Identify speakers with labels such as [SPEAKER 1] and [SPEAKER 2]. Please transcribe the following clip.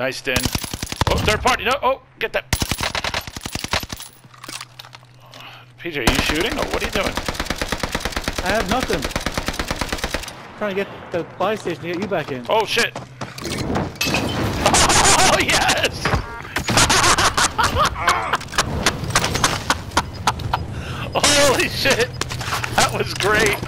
[SPEAKER 1] Nice, Dinh. Oh, third party. No, oh, get that. PJ, are you shooting or what are you doing?
[SPEAKER 2] I have nothing. trying to get the buy station to get you back in.
[SPEAKER 1] Oh, shit. Oh, yes! Holy shit! That was great.